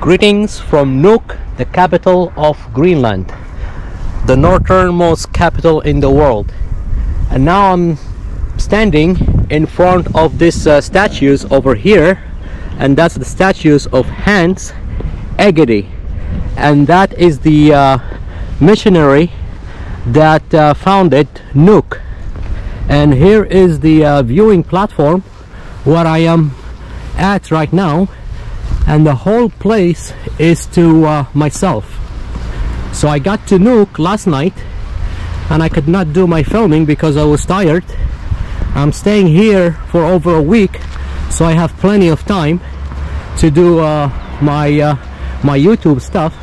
Greetings from Nuuk, the capital of Greenland, the northernmost capital in the world. And now I'm standing in front of these uh, statues over here, and that's the statues of Hans Egede, and that is the uh, missionary that uh, founded Nuuk. And here is the uh, viewing platform where I am at right now and the whole place is to uh, myself. So I got to Nuuk last night and I could not do my filming because I was tired. I'm staying here for over a week so I have plenty of time to do uh, my uh, my YouTube stuff.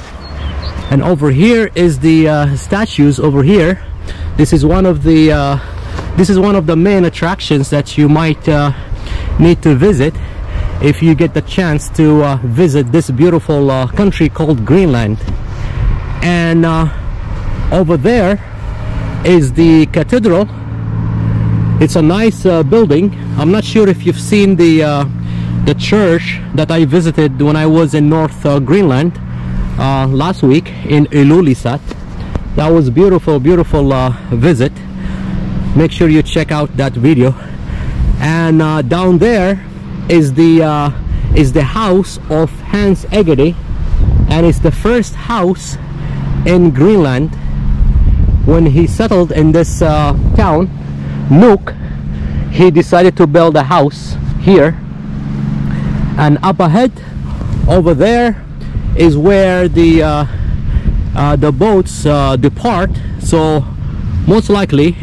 And over here is the uh, statues over here. This is one of the uh, this is one of the main attractions that you might uh, need to visit if you get the chance to uh, visit this beautiful uh, country called Greenland. And uh, over there is the cathedral. It's a nice uh, building. I'm not sure if you've seen the uh, the church that I visited when I was in North uh, Greenland last week in Ilulissat. That was beautiful beautiful visit. Make sure you check out that video. And down there is the uh, is the house of Hans Egede and it's the first house in Greenland when he settled in this uh, town. Nuuk he decided to build a house here. And up ahead over there is where the uh, uh the boats uh, depart. So most likely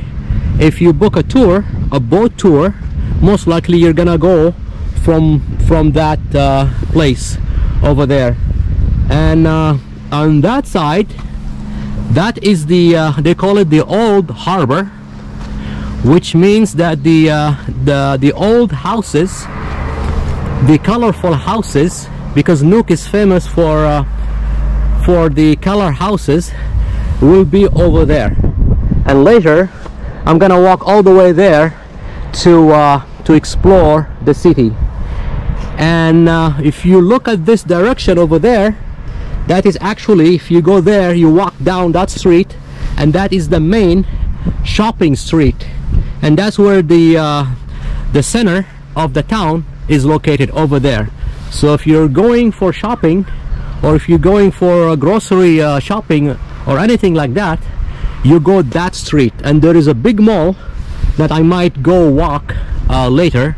if you book a tour a boat tour most likely you're gonna go from from that uh, place over there. And uh, on that side that is the uh, they call it the old harbor which means that the uh, the the old houses the colorful houses because Nuuk is famous for uh, for the color houses will be over there. And later I'm gonna walk all the way there to uh, to explore the city and uh, if you look at this direction over there that is actually if you go there you walk down that street and that is the main shopping street. And that's where the uh, the center of the town is located over there. So if you're going for shopping or if you're going for grocery uh, shopping or anything like that you go that street. And there is a big mall that I might go walk uh, later.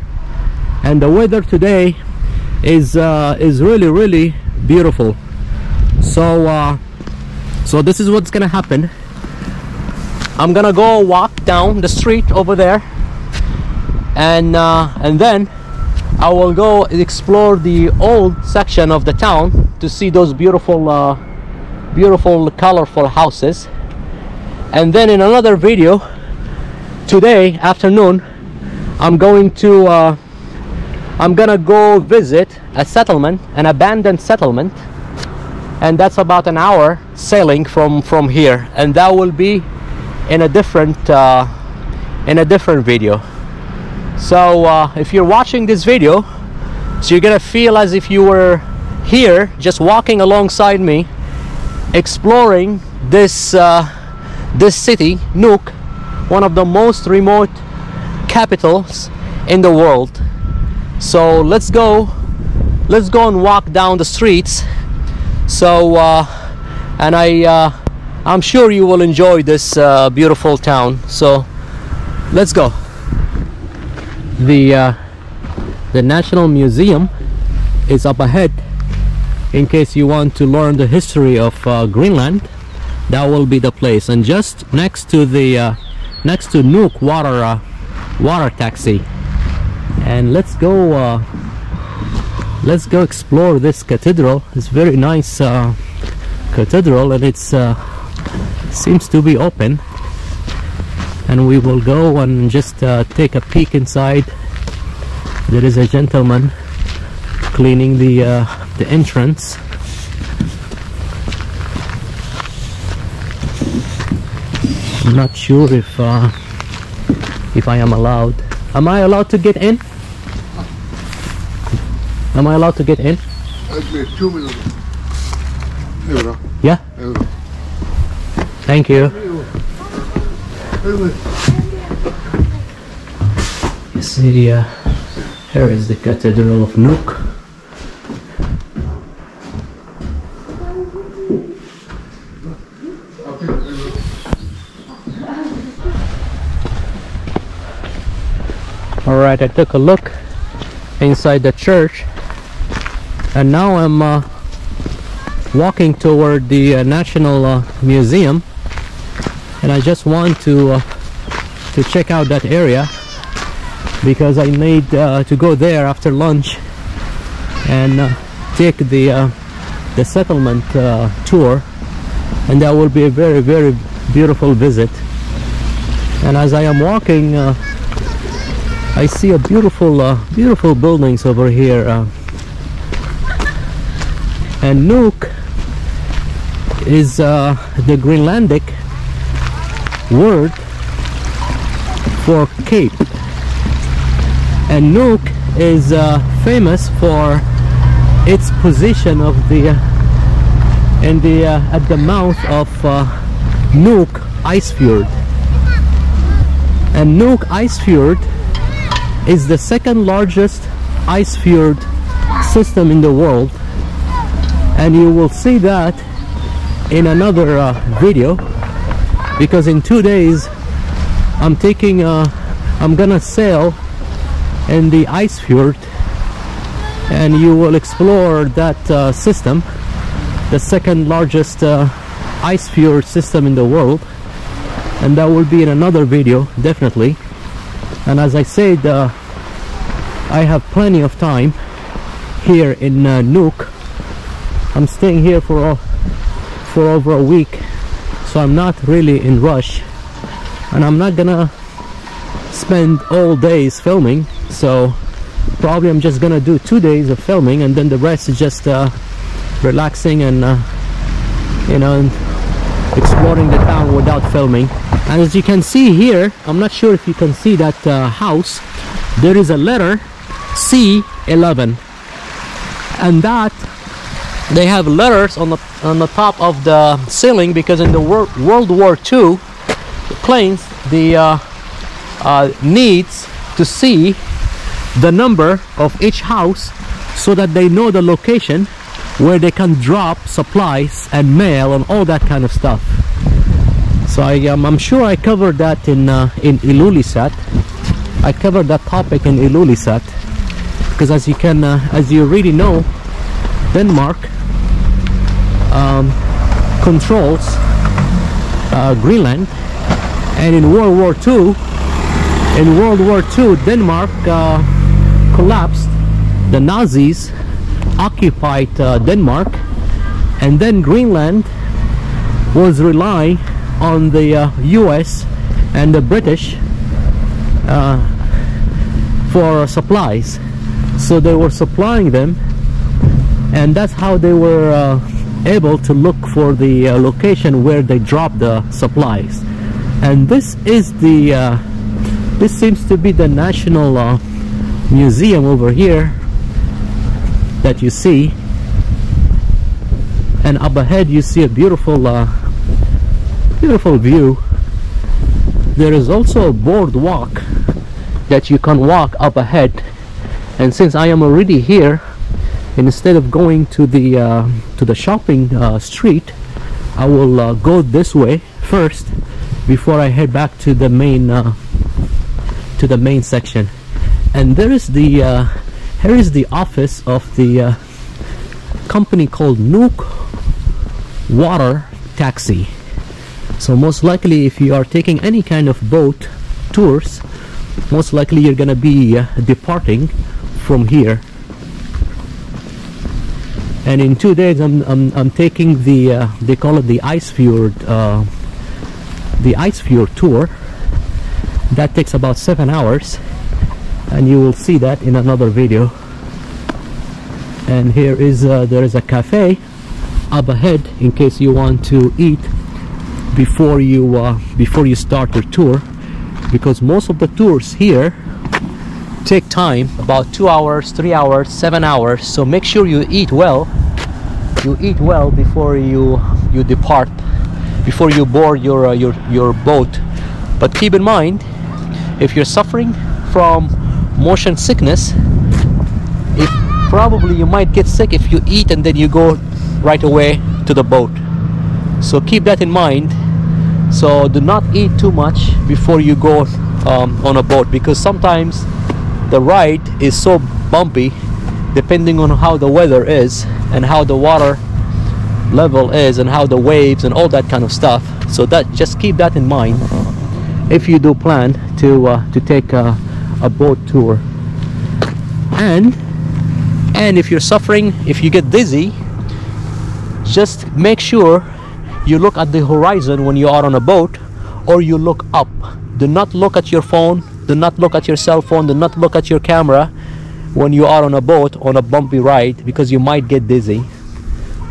And the weather today is uh, is really really beautiful. So uh, so this is what's gonna happen. I'm gonna go walk down the street over there and uh, and then I will go explore the old section of the town to see those beautiful uh, beautiful colorful houses. And then in another video today afternoon I'm going to uh, I'm gonna go visit a settlement an abandoned settlement and that's about an hour sailing from from here. And that will be in a different uh, in a different video. So uh, if you're watching this video so you're gonna feel as if you were here just walking alongside me exploring this uh, this city Nuuk one of the most remote capitals in the world so let's go let's go and walk down the streets. So uh, and I uh, I'm sure you will enjoy this uh, beautiful town. So let's go. The uh, the National Museum is up ahead. In case you want to learn the history of uh, Greenland that will be the place. And just next to the uh, next to Nuuk water water taxi and let's go uh, let's go explore this cathedral. It's very nice uh, cathedral and it's uh, seems to be open. And we will go and just uh, take a peek inside. There is a gentleman cleaning the uh, the entrance. I'm not sure if uh, if I am allowed am I allowed to get in Am I allowed to get in? Two minutes. euro. Yeah? Euro. Thank you. Euro. You see, uh, here is the Cathedral of Nuuk. Alright, I took a look inside the church and now I'm uh, walking toward the uh, National uh, Museum and I just want to uh, to check out that area because I need uh, to go there after lunch and uh, take the the settlement tour and that will be a very very beautiful visit. And as I am walking I see a beautiful uh, beautiful buildings over here uh, and Nuuk is uh, the Greenlandic word for cape. And Nuuk is uh, famous for its position of the uh, in the uh, at the mouth of Nuuk ice fjord. And Nuuk ice fjord is the second largest ice fjord system in the world. And you will see that in another uh, video. Because in two days I'm taking uh, I'm gonna sail in the ice fjord and you will explore that uh, system the second largest uh, ice fjord system in the world. And that will be in another video definitely and as I said uh, I have plenty of time here in uh, Nuuk. I'm staying here for for over a week so I'm not really in rush. And I'm not gonna spend all days filming so probably I'm just gonna do two days of filming and then the rest is just uh, relaxing and uh, you know exploring the town without filming. And as you can see here I'm not sure if you can see that uh, house there is a letter C11 and that they have letters on the on the top of the ceiling because in the Wor World War II the planes the uh, uh, needs to see the number of each house so that they know the location where they can drop supplies and mail and all that kind of stuff. So I, um, I'm sure I covered that in uh, in Ilulissat I covered that topic in Ilulissat because as you can uh, as you already know Denmark um, controls uh, Greenland. And in World War II in World War II Denmark uh, collapsed. The Nazis occupied uh, Denmark and then Greenland was relying on the uh, US and the British uh, for supplies. So they were supplying them and that's how they were uh, able to look for the uh, location where they dropped the supplies. And this is the uh, this seems to be the national uh, museum over here that you see. And up ahead you see a beautiful uh, beautiful view. There is also a boardwalk that you can walk up ahead. And since I am already here instead of going to the uh, to the shopping uh, street I will uh, go this way first before I head back to the main uh, to the main section. And there is the uh, here is the office of the uh, company called Nuuk Water Taxi. So most likely if you are taking any kind of boat tours most likely you're gonna be departing from here. And in two days I'm, I'm, I'm taking the uh, they call it the ice fjord uh, the ice fjord tour. That takes about seven hours and you will see that in another video. And here is uh, there is a cafe up ahead in case you want to eat before you uh, before you start your tour. Because most of the tours here take time about two hours three hours seven hours. So make sure you eat well. You eat well before you you depart before you board your uh, your your boat. But keep in mind if you're suffering from motion sickness if probably you might get sick if you eat and then you go right away to the boat. So keep that in mind. So do not eat too much before you go um, on a boat because sometimes the ride is so bumpy depending on how the weather is and how the water level is and how the waves and all that kind of stuff. So that just keep that in mind. If you do plan to uh, to take a, a boat tour. And and if you're suffering if you get dizzy just make sure you look at the horizon when you are on a boat or you look up. Do not look at your phone do not look at your cell phone do not look at your camera when you are on a boat on a bumpy ride because you might get dizzy.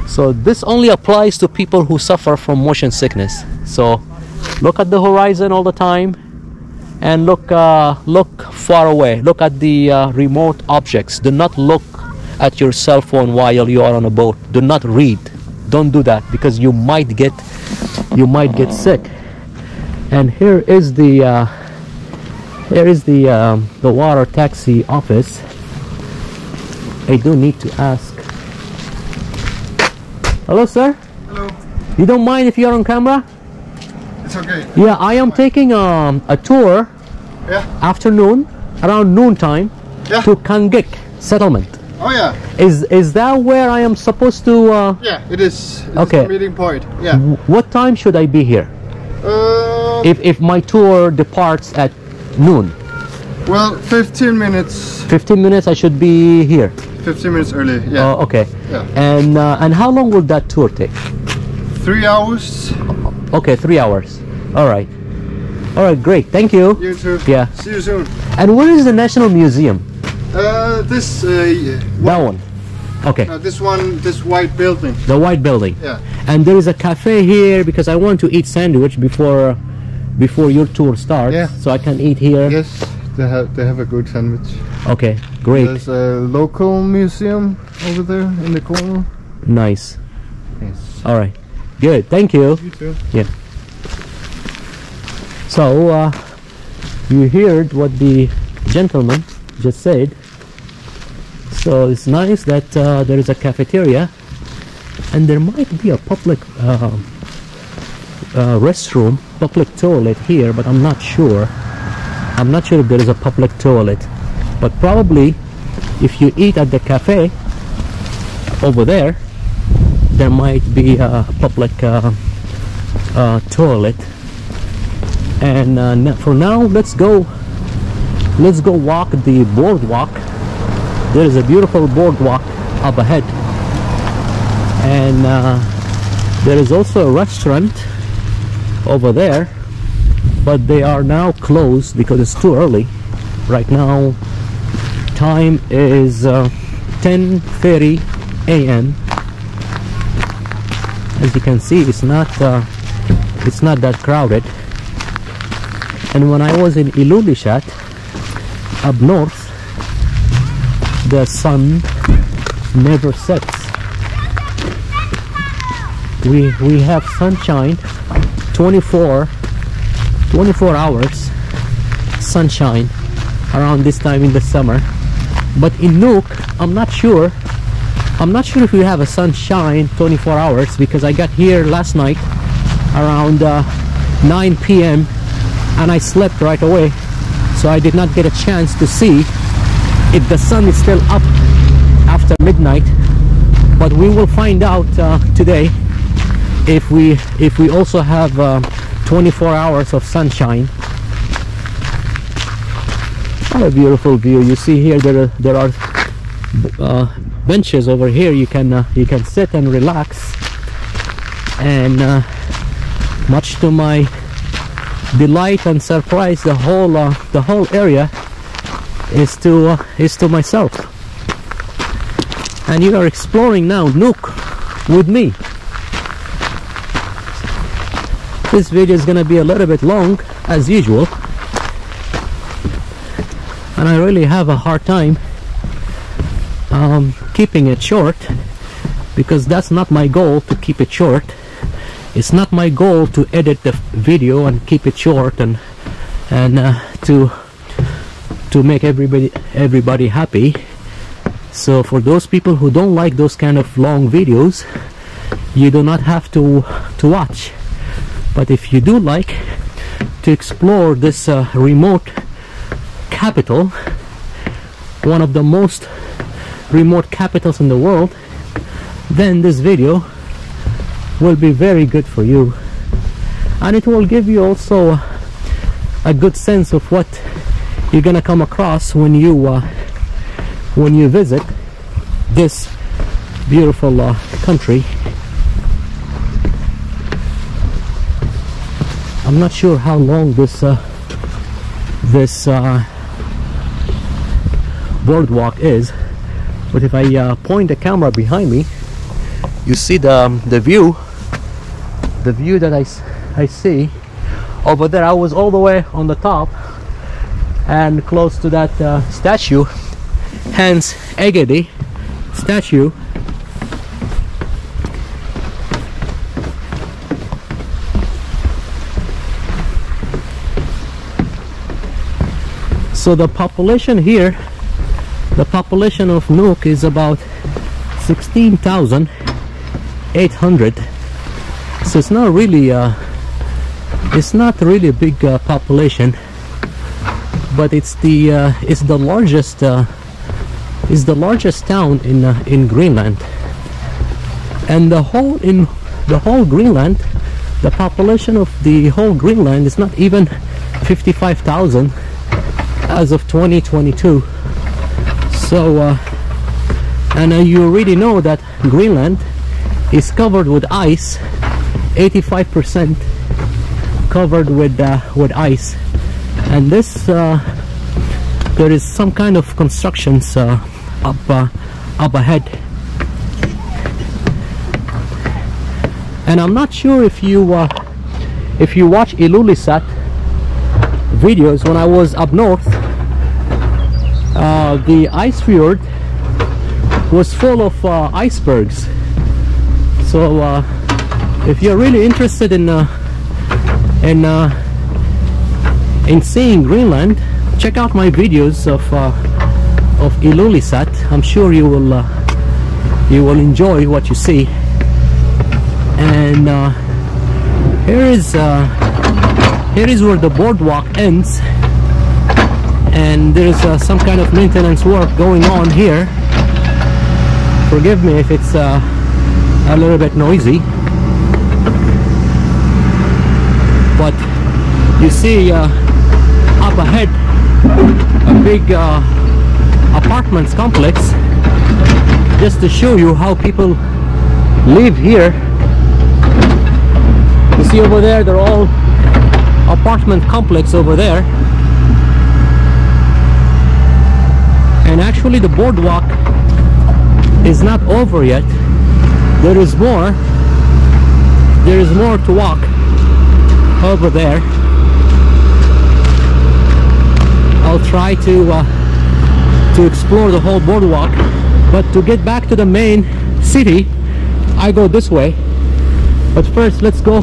So this only applies to people who suffer from motion sickness. So look at the horizon all the time and look uh, look far away. Look at the uh, remote objects. Do not look at your cell phone while you are on a boat. Do not read. Don't do that because you might get you might get sick. And here is the uh, here is the um, the water taxi office. I do need to ask. Hello sir? Hello. you don't mind if you're on camera It's okay. yeah I am taking um, a tour Yeah. afternoon around noontime Yeah. to Kangeq settlement Oh yeah. is is that where I am supposed to uh, Yeah. It is. It's Okay. The meeting point. Yeah. what time should I be here Uh. if if my tour departs at noon well, 15 minutes. 15 minutes I should be here 15 minutes early. Yeah. oh okay Yeah. and uh, and how long will that tour take Three hours. Okay three hours all right all right great thank you You too. Yeah. See you soon. and where is the National Museum Uh, this. Uh, yeah. that one okay this one. This white building. the white building Yeah. and there is a cafe here because I want to eat sandwich before before your tour starts Yeah. so I can eat here Yes. They have. They have a good sandwich. okay great There's a local museum over there in the corner. nice Yes. all right good. Thank you. You too. so uh, you heard what the gentleman just said. So it's nice that uh, there is a cafeteria and there might be a public uh, uh, restroom public toilet here but I'm not sure. I'm not sure if there is a public toilet but probably if you eat at the cafe over there there might be a public uh, uh, toilet. And uh, for now let's go let's go walk the boardwalk. There is a beautiful boardwalk up ahead. And uh, there is also a restaurant over there but they are now closed because it's too early. Right now time is uh, 10:30 a.m. as you can see it's not uh, it's not that crowded. And when I was in Ilulissat up north the sun never sets. We we have sunshine 24 24 hours sunshine around this time in the summer. But in Nuuk I'm not sure I'm not sure if we have a sunshine 24 hours because I got here last night around uh, 9 p.m. and I slept right away. So I did not get a chance to see if the sun is still up after midnight. But we will find out uh, today if we if we also have uh, 24 hours of sunshine. What a beautiful view. You see here there are, there are uh, benches over here you can uh, you can sit and relax. And uh, much to my delight and surprise the whole uh, the whole area is to uh, is to myself. And you are exploring now Nuuk with me. This video is gonna be a little bit long as usual. And I really have a hard time um, keeping it short because that's not my goal to keep it short. It's not my goal to edit the video and keep it short and and uh, to to make everybody everybody happy. So for those people who don't like those kind of long videos you do not have to to watch. But if you do like to explore this uh, remote capital one of the most remote capitals in the world then this video will be very good for you. And it will give you also a good sense of what you're gonna come across when you uh, when you visit this beautiful uh, country. I'm not sure how long this uh, this uh, boardwalk is but if I uh, point the camera behind me you see the um, the view the view that I, I see. Over there I was all the way on the top and close to that uh, statue. Hans Egede statue. So the population here the population of Nuuk is about 16,800 so it's not really uh, it's not really a big uh, population but it's the uh, it's the largest uh, is the largest town in uh, in Greenland. And the whole in the whole Greenland the population of the whole Greenland is not even 55,000 as of 2022 so uh, and uh, you already know that Greenland is covered with ice 85% covered with uh, with ice. And this uh, there is some kind of constructions uh, up uh, up ahead. And I'm not sure if you if you watch Ilulissat videos when I was up north uh, the ice fjord was full of uh, icebergs. So uh, if you're really interested in uh, in uh, in seeing Greenland check out my videos of uh, of Ilulissat I'm sure you will you will enjoy what you see. And here is here is where the boardwalk ends and there's uh, some kind of maintenance work going on here. Forgive me if it's uh, a little bit noisy. But you see uh, up ahead a big uh, apartments complex. Just to show you how people live here. You see over there they're all apartment complex over there and actually the boardwalk is not over yet. There is more. There is more to walk over there. I'll try to uh, to explore the whole boardwalk. But to get back to the main city I go this way. But first let's go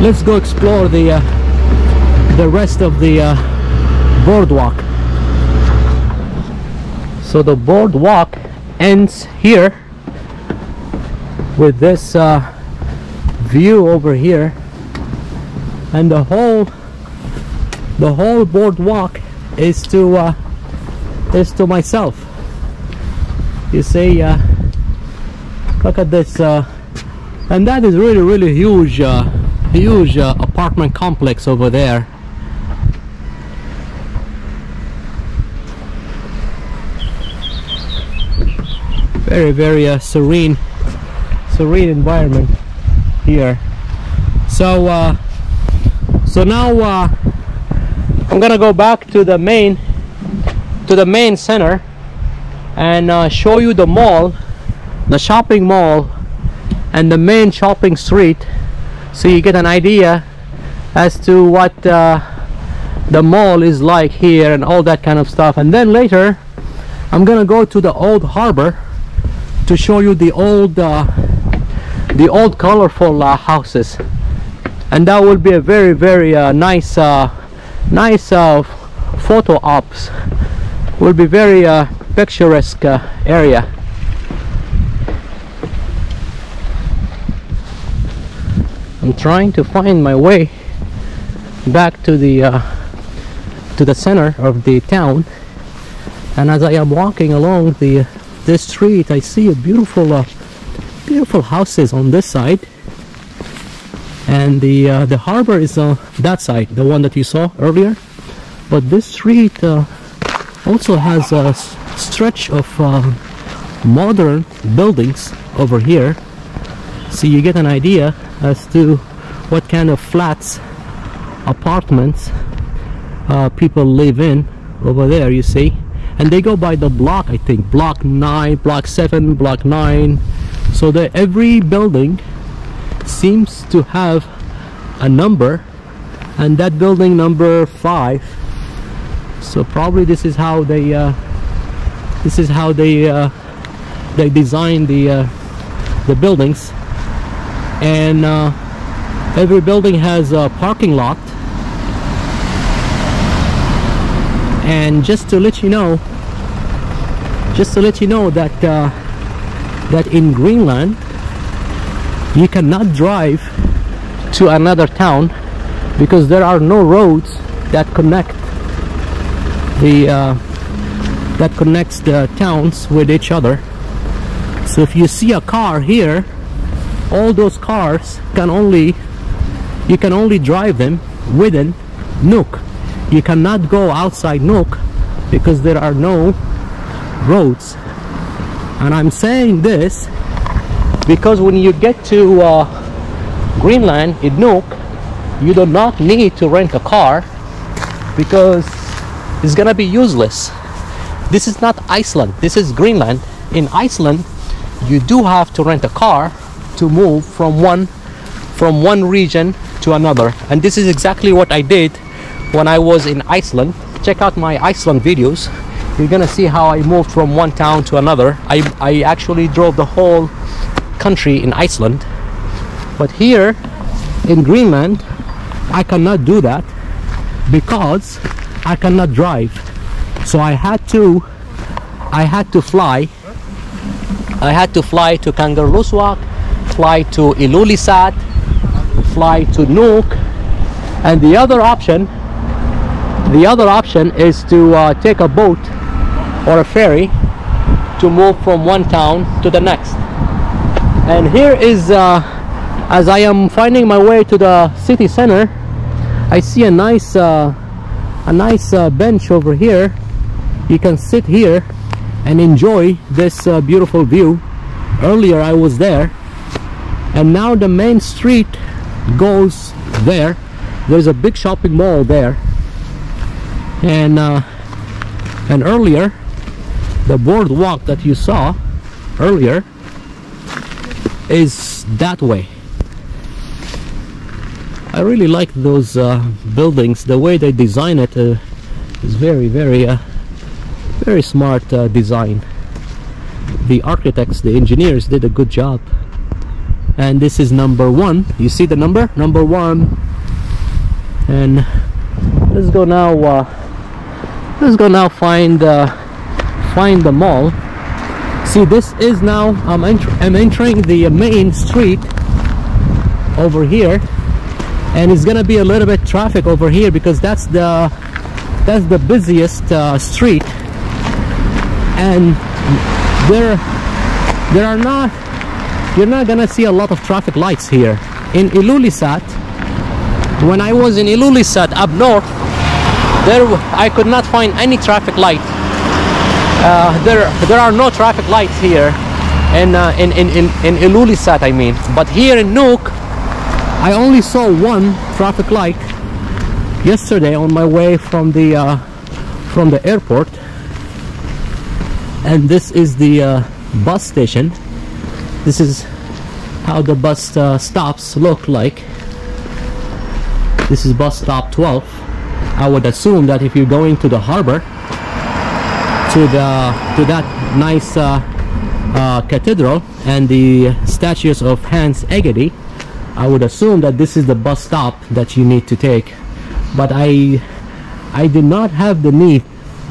let's go explore the uh, the rest of the uh, boardwalk so the boardwalk ends here with this uh, view over here. And the whole the whole boardwalk is to uh, is to myself. You see uh, look at this uh, and that is really really huge uh, huge uh, apartment complex over there very very uh, serene serene environment here. So uh, so now uh, I'm gonna go back to the main to the main center and uh, show you the mall the shopping mall and the main shopping street so you get an idea as to what uh, the mall is like here and all that kind of stuff. And then later I'm gonna go to the old harbor to show you the old uh, the old colorful uh, houses. And that will be a very very uh, nice uh, nice uh, photo ops. Will be very uh, picturesque area. I'm trying to find my way back to the to the center of the town. And as I am walking along the this street I see a beautiful uh, beautiful houses on this side. And the uh, the harbor is on that side the one that you saw earlier. But this street uh, also has a stretch of um, modern buildings over here. So you get an idea as to what kind of flats apartments uh, people live in over there you see and they go by the block I think. Block 9 block 7 block 9 so that every building seems to have a number and that building number 5 so probably this is how they uh, this is how they uh, they design the uh, the buildings. And uh, every building has a parking lot and just to let you know just to let you know that uh, that in Greenland you cannot drive to another town because there are no roads that connect the uh, that connects the towns with each other. So if you see a car here all those cars can only you can only drive them within Nuuk you cannot go outside Nuuk because there are no roads. And I'm saying this because when you get to uh, Greenland in Nuuk you do not need to rent a car because it's gonna be useless. This is not Iceland. This is Greenland in Iceland you do have to rent a car to move from one from one region to another. And this is exactly what I did when I was in Iceland check out my Iceland videos. You're gonna see how I moved from one town to another. I, I actually drove the whole country in Iceland. But here in Greenland I cannot do that because I cannot drive. So I had to I had to fly. I had to fly to Kangerlussuaq fly to Ilulissat fly to Nuuk. And the other option the other option is to uh, take a boat or a ferry to move from one town to the next. And here is uh, as I am finding my way to the city center I see a nice uh, a nice uh, bench over here. You can sit here and enjoy this uh, beautiful view. Earlier I was there and now the main street goes there. There's a big shopping mall there and uh, and earlier the boardwalk that you saw earlier is that way. I really like those uh, buildings. The way they design it uh, is very very uh, very smart uh, design. The architects the engineers did a good job. And this is number one. You see the number? Number one. And let's go now uh, let's go now find uh, find the mall? See this is now I'm, entr I'm entering the main street over here and it's gonna be a little bit traffic over here because that's the that's the busiest uh, street. And there there are not you're not gonna see a lot of traffic lights here. In Ilulissat when I was in Ilulissat up north there I could not find any traffic light. Uh, there there are no traffic lights here in uh, in, in, in, in Ilulissat I mean. But here in Nuuk I only saw one traffic light yesterday on my way from the uh, from the airport. And this is the uh, bus station. This is how the bus uh, stops look like. This is bus stop 12 I would assume that if you're going to the harbor to the to that nice uh, uh, cathedral and the statues of Hans Egede I would assume that this is the bus stop that you need to take. But I I did not have the need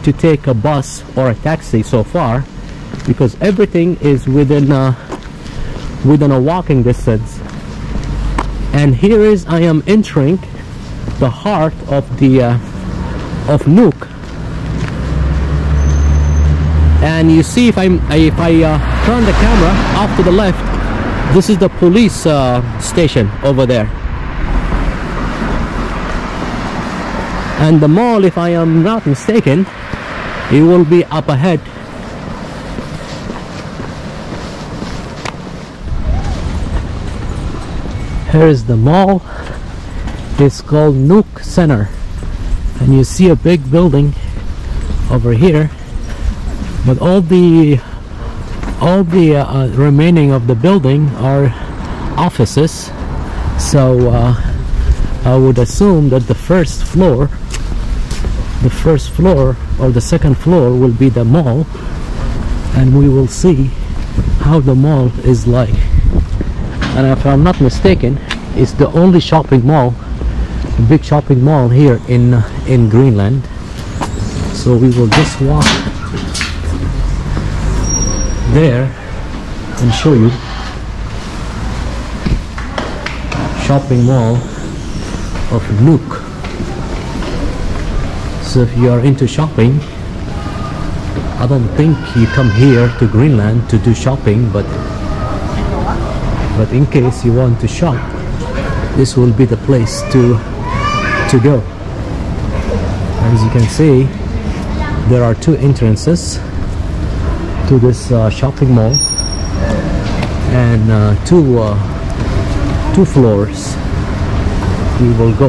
to take a bus or a taxi so far because everything is within a, within a walking distance. And here is I am entering the heart of the uh, of Nuuk and you see if I if I uh, turn the camera off to the left this is the police uh, station over there. And the mall if I am not mistaken it will be up ahead. Here's the mall it's called Nuuk Center. And you see a big building over here. But all the all the uh, remaining of the building are offices. So uh, I would assume that the first floor the first floor or the second floor will be the mall. And we will see how the mall is like. And if I'm not mistaken it's the only shopping mall big shopping mall here in uh, in Greenland. So we will just walk there and show you shopping mall of Nuuk. So if you are into shopping I don't think you come here to Greenland to do shopping but but in case you want to shop this will be the place to to go. As you can see there are two entrances to this uh, shopping mall and uh, two uh, two floors. We will go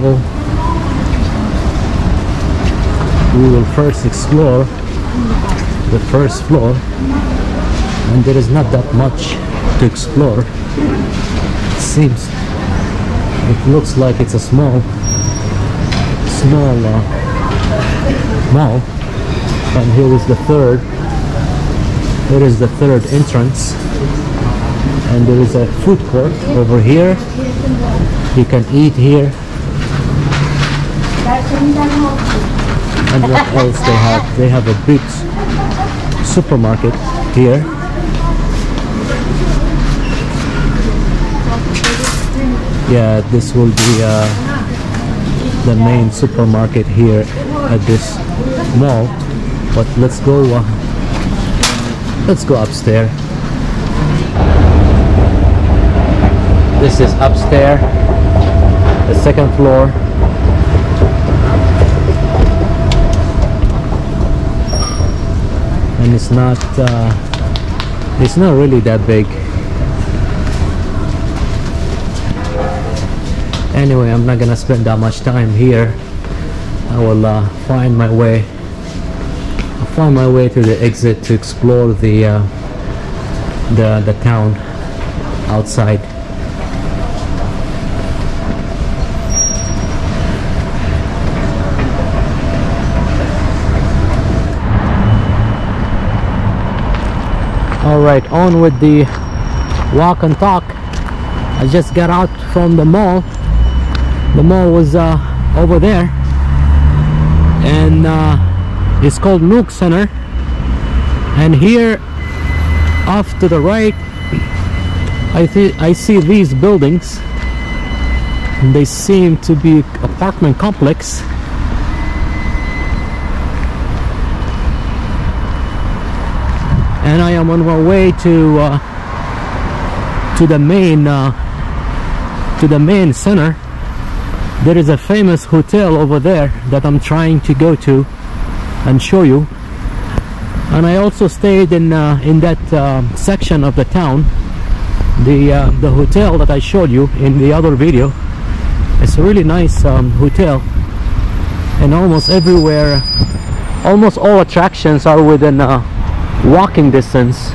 we will first explore the first floor and there is not that much to explore. It seems it looks like it's a small small uh, mall and here is the third. Here is the third entrance. And there is a food court over here. You can eat here. And what else they have? They have a big supermarket here. Yeah this will be uh, the main supermarket here at this mall. But let's go uh, let's go upstairs. This is upstairs the second floor. And it's not uh, it's not really that big anyway I'm not gonna spend that much time here. I will uh, find my way I'll find my way to the exit to explore the uh, the the town outside. All right on with the walk and talk. I just got out from the mall the mall was uh, over there. And uh, it's called Nuuk Center. And here off to the right I I see these buildings. They seem to be apartment complex. And I am on my way to uh, to the main uh, to the main center there is a famous hotel over there that I'm trying to go to and show you. And I also stayed in uh, in that uh, section of the town. The uh, the hotel that I showed you in the other video it's a really nice um, hotel. And almost everywhere almost all attractions are within uh, walking distance.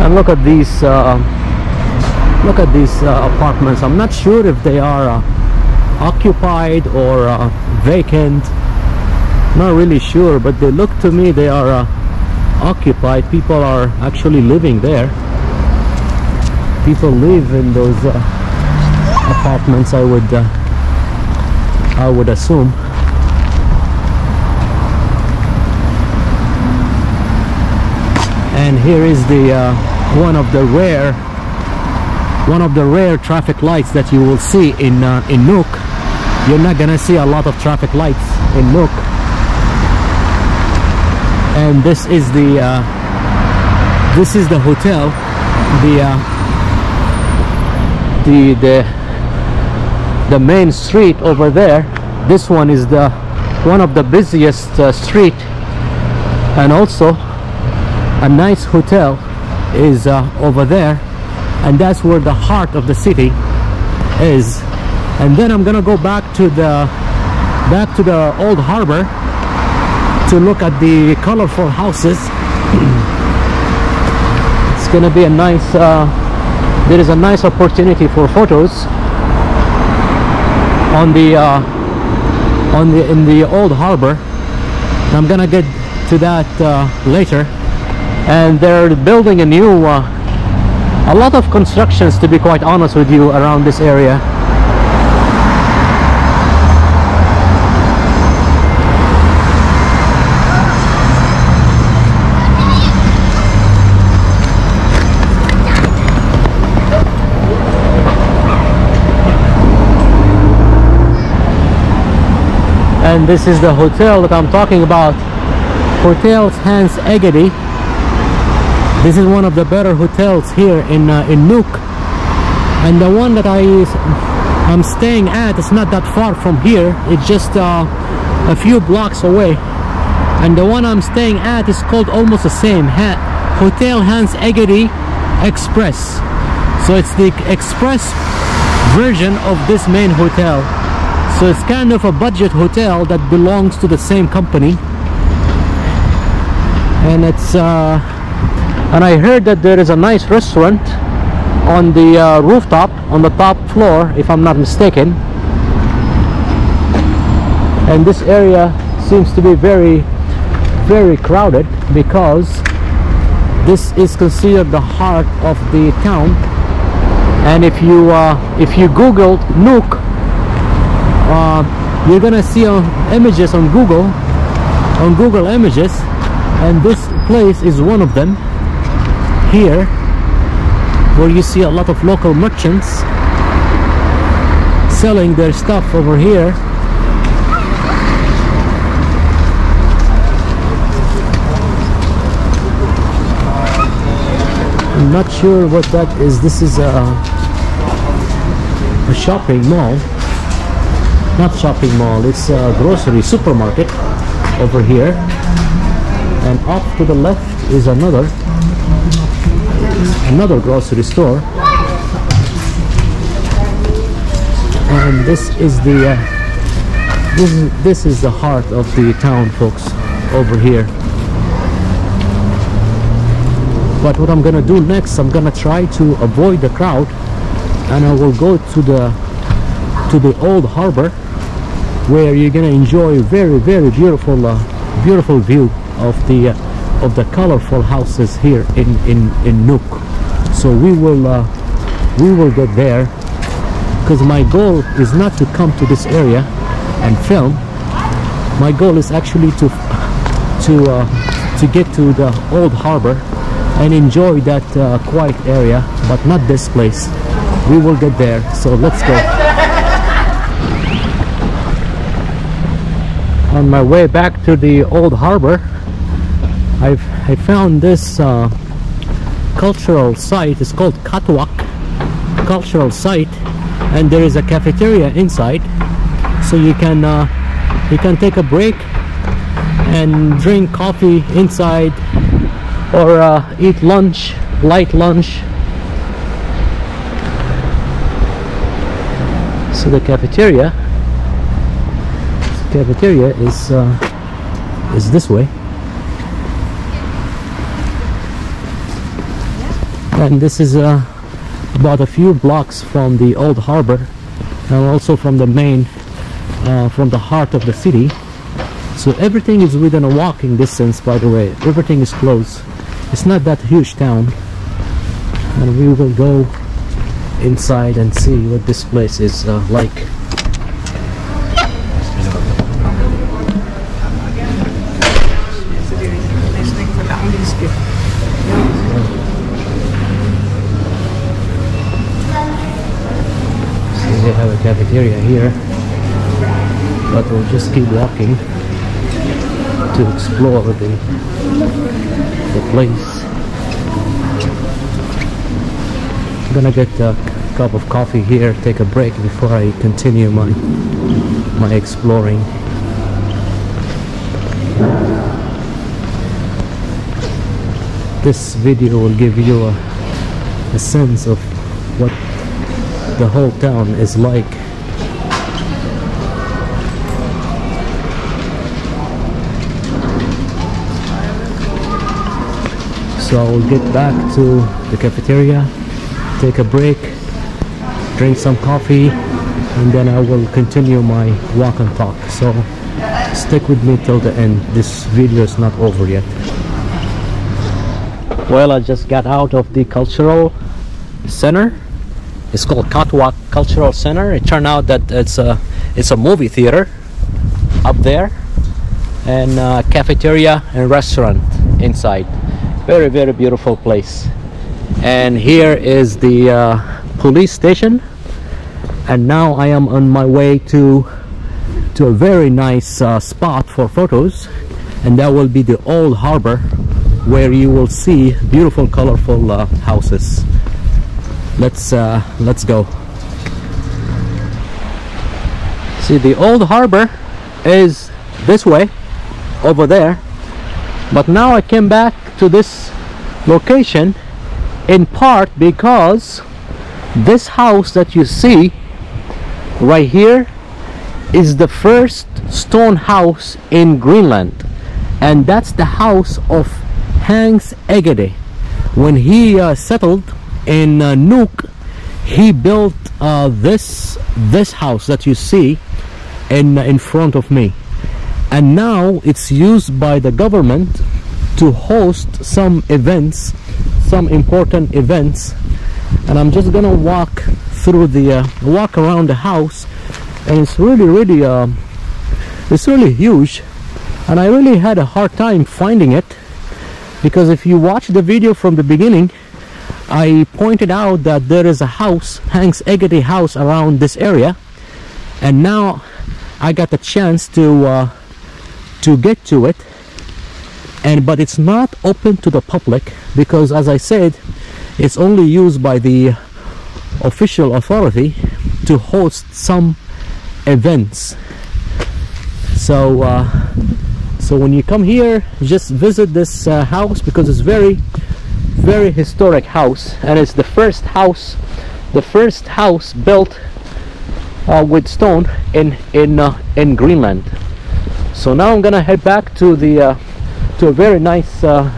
And look at these uh, look at these uh, apartments. I'm not sure if they are uh, occupied or uh, vacant. Not really sure but they look to me they are uh, occupied. People are actually living there. People live in those uh, apartments I would uh, I would assume. And here is the one of the rare one of the rare traffic lights that you will see in uh, in Nuuk. You're not gonna see a lot of traffic lights in Nuuk. And this is the uh, this is the hotel. The uh, the the the main street over there. This one is the one of the busiest uh, street. And also a nice hotel is uh, over there and that's where the heart of the city is. And then I'm gonna go back to the back to the old harbor to look at the colorful houses. It's gonna be a nice uh, there is a nice opportunity for photos on the uh, on the in the old harbor. I'm gonna get to that uh, later. And they're building a new uh, a lot of constructions to be quite honest with you around this area. And this is the hotel that I'm talking about. Hotels Hans Egede this is one of the better hotels here in uh, in Nuuk. And the one that I I'm staying at is not that far from here. It's just uh, a few blocks away. And the one I'm staying at is called almost the same ha Hotel Hans Egede Express. So it's the express version of this main hotel. So it's kind of a budget hotel that belongs to the same company. And it's uh, and I heard that there is a nice restaurant on the uh, rooftop on the top floor if I'm not mistaken. And this area seems to be very very crowded because this is considered the heart of the town. And if you uh, if you googled Nuuk uh, you're gonna see uh, images on Google on Google images. And this place is one of them here where you see a lot of local merchants selling their stuff over here. I'm not sure what that is. This is a, a shopping mall. Not shopping mall. It's a grocery supermarket over here. And off to the left is another another grocery store. And this is the uh, this is this is the heart of the town folks over here. But what I'm gonna do next I'm gonna try to avoid the crowd and I will go to the to the old harbor where you're gonna enjoy very very beautiful uh, beautiful view of the uh, of the colorful houses here in in in Nuuk so we will uh, we will get there. Because my goal is not to come to this area and film. My goal is actually to to uh, to get to the old harbor and enjoy that uh, quiet area but not this place. We will get there. So let's go. On my way back to the old harbor I've I found this uh, cultural site it's called Katuaq cultural site and there is a cafeteria inside. So you can uh, you can take a break and drink coffee inside or uh, eat lunch light lunch. So the cafeteria cafeteria is uh, is this way and this is uh, about a few blocks from the old harbor and also from the main uh, from the heart of the city. So everything is within a walking distance by the way. Everything is close. It's not that huge town. And we will go inside and see what this place is uh, like See, they have a cafeteria here but we'll just keep walking to explore the the place. I'm gonna get a cup of coffee here take a break before I continue my my exploring. This video will give you a, a sense of what the whole town is like so I'll get back to the cafeteria take a break drink some coffee and then I will continue my walk and talk. So stick with me till the end. This video is not over yet. Well I just got out of the cultural center. It's called Katuaq Cultural Center. It turned out that it's a it's a movie theater up there and cafeteria and restaurant inside very very beautiful place. And here is the uh, police station. And now I am on my way to to a very nice uh, spot for photos. And that will be the old harbor where you will see beautiful colorful uh, houses. Let's uh, let's go. See the old harbor is this way over there. But now I came back to this location in part because this house that you see right here is the first stone house in Greenland. And that's the house of Hans Egede. When he uh, settled in uh, Nuuk he built uh, this this house that you see in in front of me. And now it's used by the government to host some events some important events and I'm just gonna walk through the uh, walk around the house and it's really really uh, it's really huge and I really had a hard time finding it because if you watch the video from the beginning I pointed out that there is a house Hans Egede house around this area and now I got the chance to uh, to get to it and but it's not open to the public because as I said it's only used by the official authority to host some events. So uh, so when you come here just visit this uh, house because it's very very historic house. And it's the first house the first house built uh, with stone in in uh, in Greenland. So now I'm gonna head back to the uh, to a very nice uh,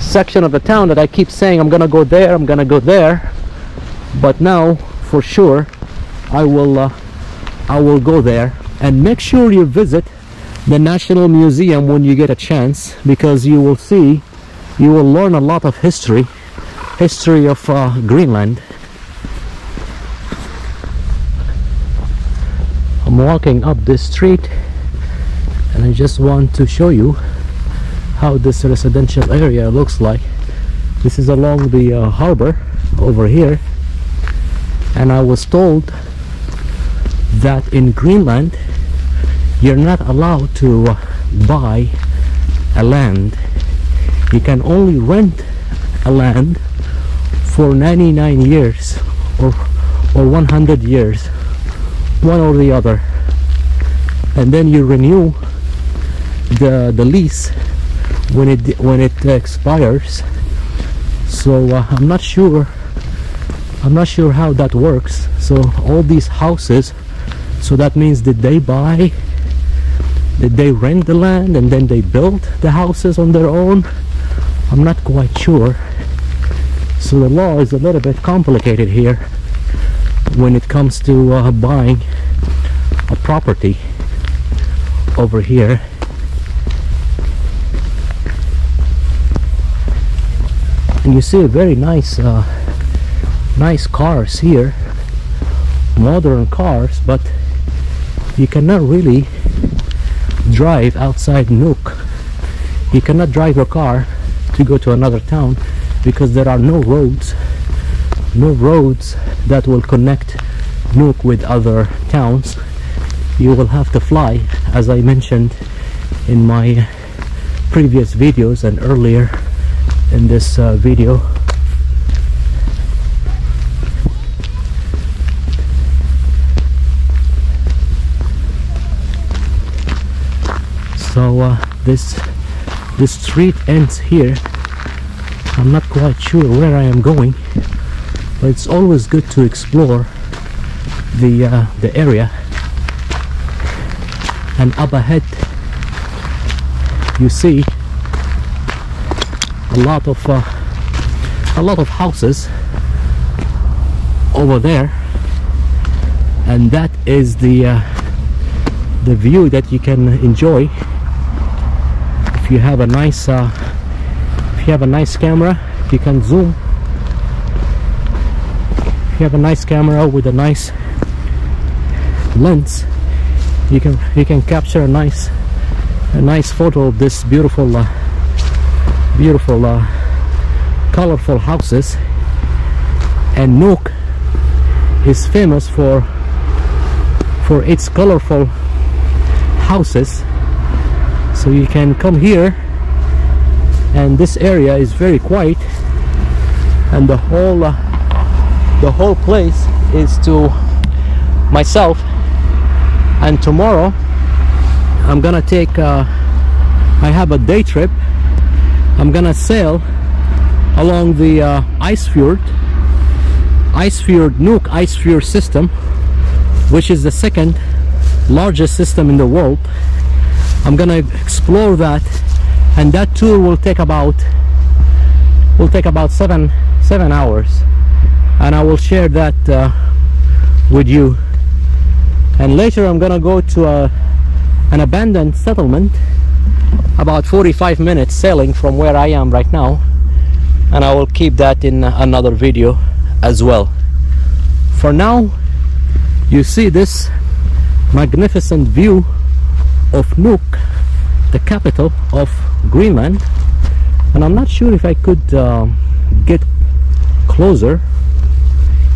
section of the town that I keep saying I'm gonna go there I'm gonna go there. But now for sure I will uh, I will go there. And make sure you visit the National Museum when you get a chance because you will see you will learn a lot of history history of uh, Greenland. I'm walking up this street and I just want to show you how this residential area looks like. This is along the uh, harbor over here. And I was told that in Greenland you're not allowed to uh, buy a land. You can only rent a land for 99 years or or 100 years one or the other. And then you renew the the lease when it when it expires. So uh, I'm not sure I'm not sure how that works. So all these houses so that means did they buy did they rent the land and then they build the houses on their own? I'm not quite sure. So the law is a little bit complicated here when it comes to uh, buying a property over here and you see very nice uh, nice cars here. Modern cars but you cannot really drive outside Nuuk. You cannot drive your car to go to another town because there are no roads no roads that will connect Nuuk with other towns. You will have to fly as I mentioned in my previous videos and earlier in this uh, video. So uh, this this street ends here. I'm not quite sure where I am going but it's always good to explore the uh, the area. And up ahead you see a lot of uh, a lot of houses over there. And that is the uh, the view that you can enjoy. If you have a nice uh, if you have a nice camera you can zoom. If you have a nice camera with a nice lens you can you can capture a nice a nice photo of this beautiful uh, beautiful uh, colorful houses. And Nuuk is famous for for its colorful houses. So you can come here and this area is very quiet and the whole uh, the whole place is to myself. And tomorrow I'm gonna take uh, I have a day trip I'm gonna sail along the uh, ice fjord ice fjord Nuuk ice fjord system which is the second largest system in the world. I'm gonna explore that and that tour will take about will take about seven seven hours. And I will share that uh, with you. And later I'm gonna go to a, an abandoned settlement about 45 minutes sailing from where I am right now. And I will keep that in another video as well. For now you see this magnificent view of Nuuk the capital of Greenland. And I'm not sure if I could uh, get closer.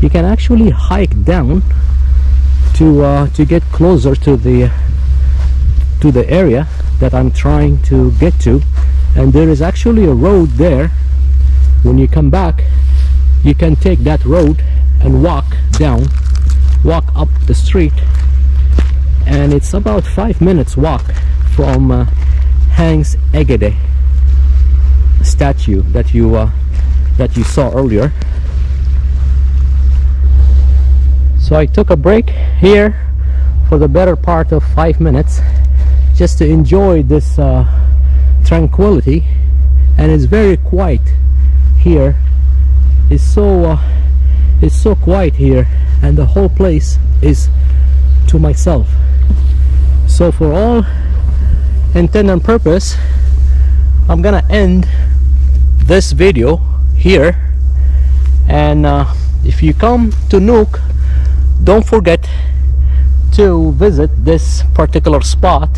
You can actually hike down to uh, to get closer to the to the area that I'm trying to get to. And there is actually a road there. When you come back you can take that road and walk down walk up the street. And it's about five minutes walk from uh, Hans Egede statue that you uh, that you saw earlier. So I took a break here for the better part of five minutes just to enjoy this uh, tranquility. And it's very quiet here. It's so uh, it's so quiet here. And the whole place is to myself. So for all intent and purpose I'm gonna end this video here. And uh, if you come to Nuuk don't forget to visit this particular spot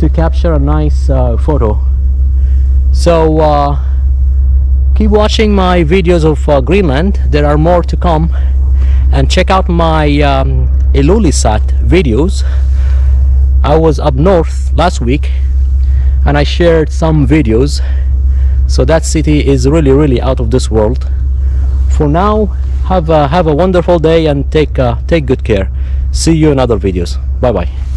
to capture a nice uh, photo. So uh, keep watching my videos of uh, Greenland. There are more to come. And check out my um, Ilulissat videos. I was up north last week and I shared some videos. So that city is really really out of this world. For now have a, have a wonderful day and take uh, take good care. See you in other videos. Bye bye